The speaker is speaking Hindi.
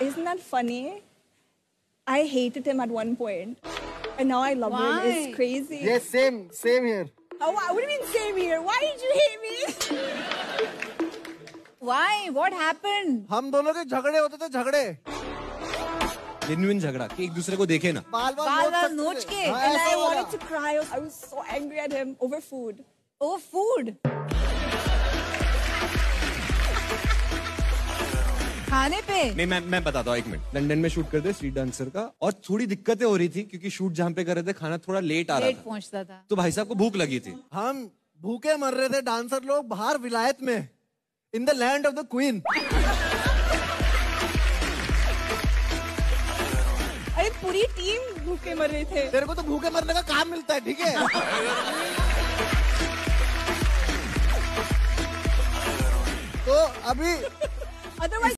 Isn't that funny? I hated him at one point, and now I love him. Why? It's crazy. Yes, same, same here. Oh, what do you mean same here? Why did you hate me? Why? What happened? हम दोनों के झगड़े होते थे झगड़े जेन्युइन झगड़ा कि एक दूसरे को देखे ना बाल बाल बाल बाल सकते नोच थे। के। हाँ, and ऐसा I वाला। wanted to cry. I was, I was so angry at him over food. Oh, food. खाने पे? नहीं मैं मैं बताता हूँ एक मिनट। लंदन में शूट करते स्ट्रीट डांसर का और थोड़ी दिक्कतें हो रही थी क्योंकि शूट जहाँ पे कर रहे थे खाना थोड़ा लेट आ रहा लेट था। पहुँचता था। तो भाई साहब को भूख लगी थी। हम भूखे मर रहे थे डांसर लोग बाहर विलायत में in the land of the queen अरे पूरी टीम भूखे मर रहे थे। तेरे को तो भूखे मरने का काम मिलता है ठीक है? तो अभी